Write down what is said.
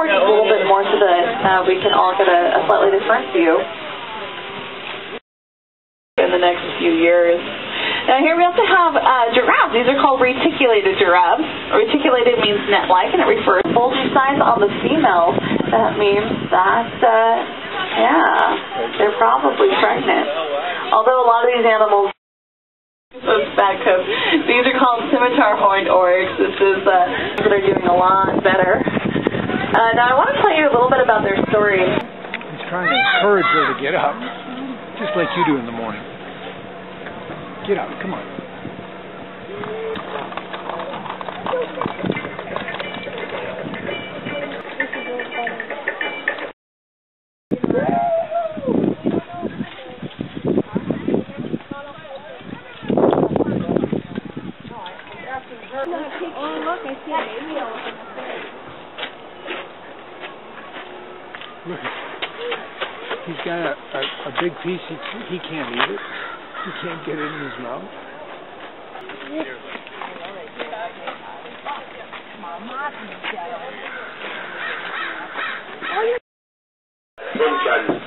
forward just a little bit more so that uh, we can all get a, a slightly different view in the next few years. Now here we also have uh, giraffes. These are called reticulated giraffes. Reticulated means net-like, and it refers to bulgy size on the female. That means that, uh, yeah, they're probably pregnant. Although a lot of these animals bad. These are called scimitar horned oryx. This is uh, they're doing a lot better. Uh, now I want to tell you a little bit about their story. He's trying to encourage her to get up, just like you do in the morning. Get up, come on. Oh, look, I see a baby elephant Look, he's got a, a, a big piece. He, he can't eat it. He can't get it in his mouth. Sunshine